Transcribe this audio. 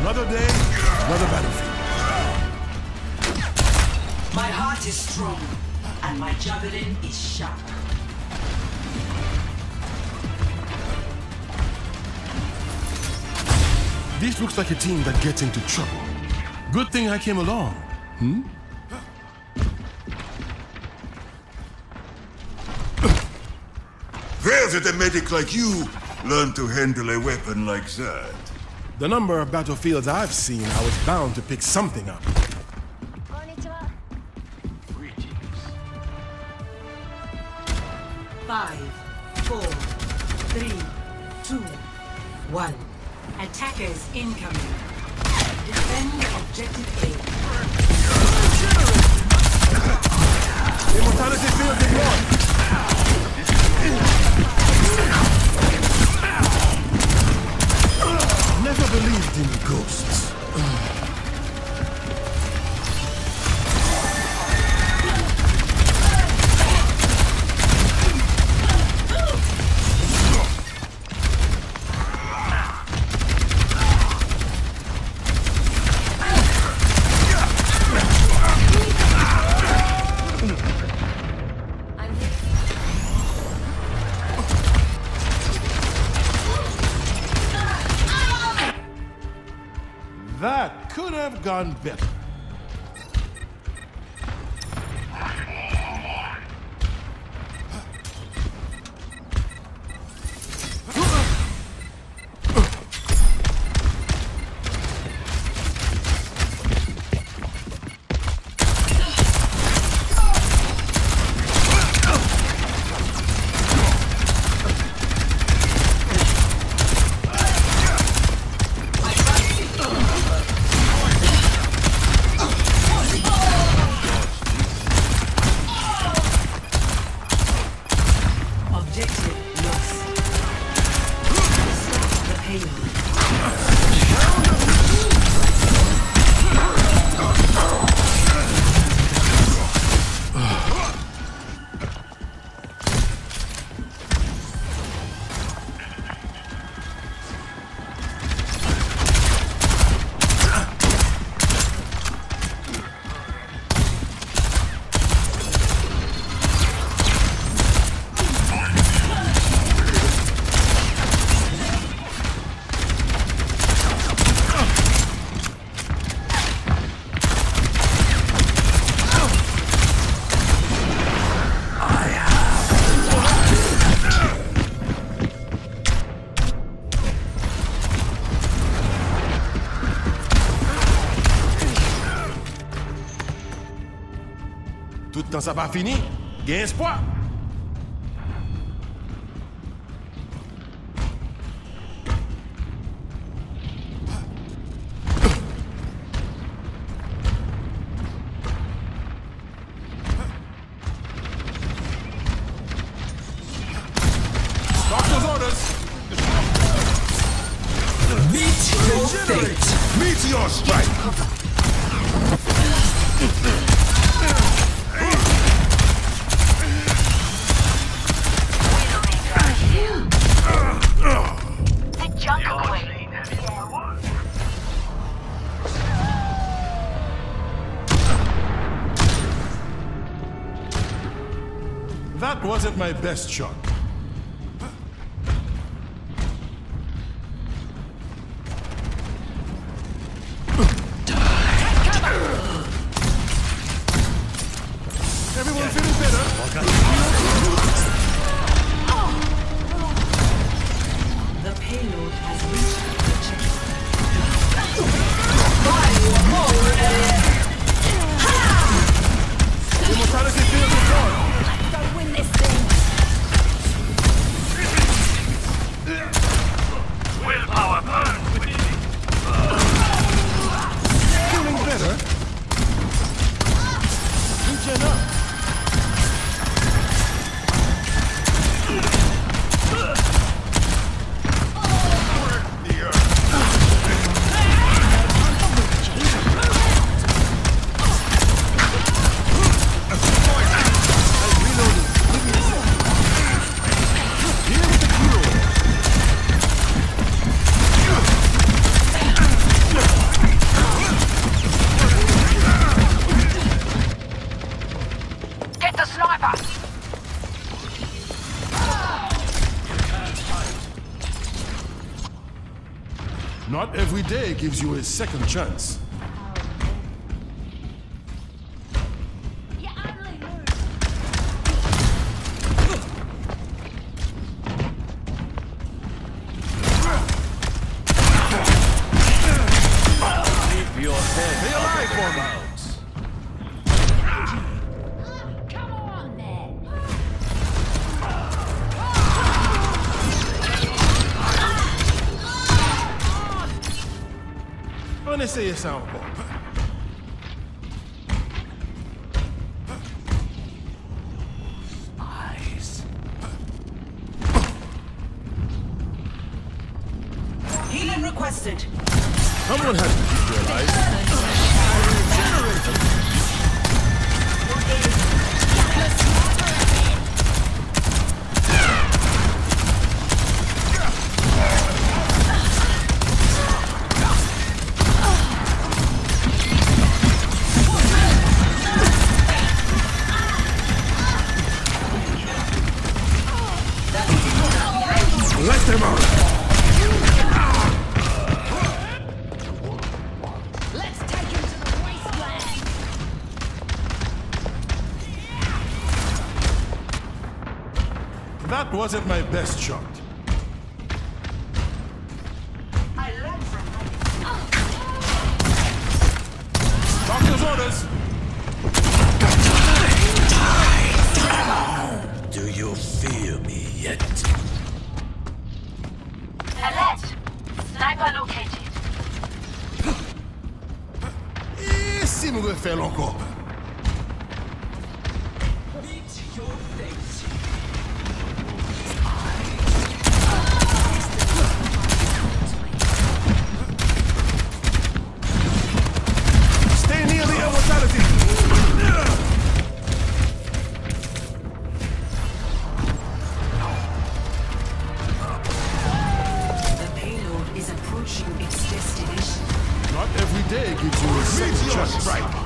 Another day, another battlefield. My heart is strong, and my javelin is sharp. This looks like a team that gets into trouble. Good thing I came along. Hmm? Where did a medic like you learn to handle a weapon like that? The number of battlefields I've seen, I was bound to pick something up. Five, four, three, two, one. Attackers incoming. Defend objective A. Immortality field deployed. Have gone better. Tout le temps ça pas fini. Gain espoir. Meet your fate. Meteor strike! Wasn't my best shot. Gives you a second chance. Keep your head alive for me. When they say you sound pop. Eyes. Healing requested. Someone has to keep you alive. Let That wasn't my best shot. I learned from my Doctor's orders! Do you fear me yet? Eu et faire. Gives you a second chance. Right.